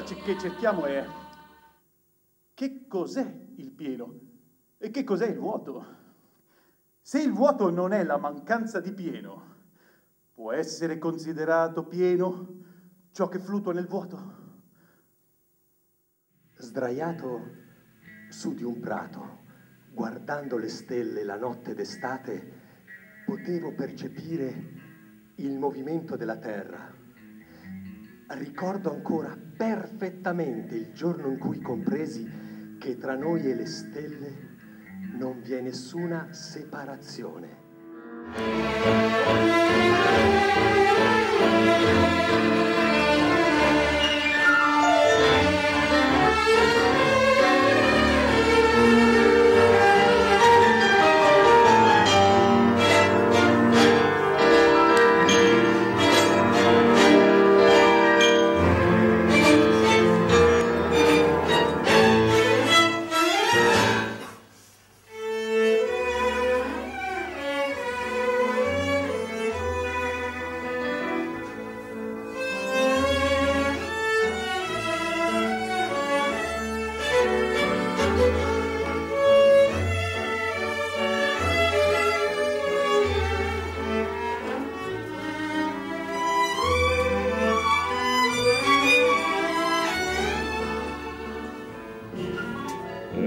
risposta che cerchiamo è che cos'è il pieno e che cos'è il vuoto? Se il vuoto non è la mancanza di pieno, può essere considerato pieno ciò che fluttua nel vuoto? Sdraiato su di un prato, guardando le stelle la notte d'estate, potevo percepire il movimento della terra. Ricordo ancora perfettamente il giorno in cui compresi che tra noi e le stelle non vi è nessuna separazione.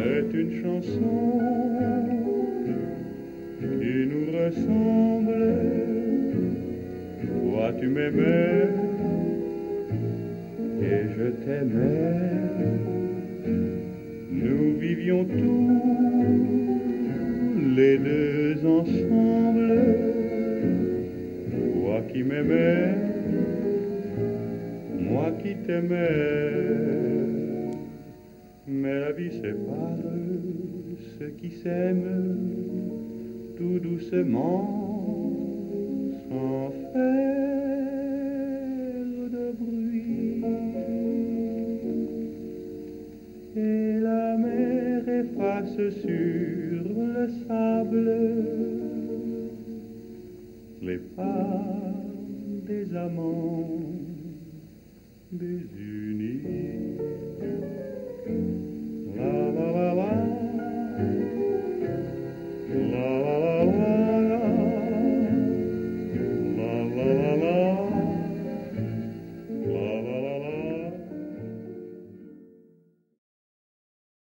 Est une chanson qui nous ressemble. Toi tu m'aimais et je t'aimais. Nous vivions tous les deux ensemble. Toi qui m'aimais, moi qui t'aimais. Mais la vie sépare ceux qui s'aiment tout doucement sans faire de bruit. Et la mer efface sur le sable les pas des amants désunis.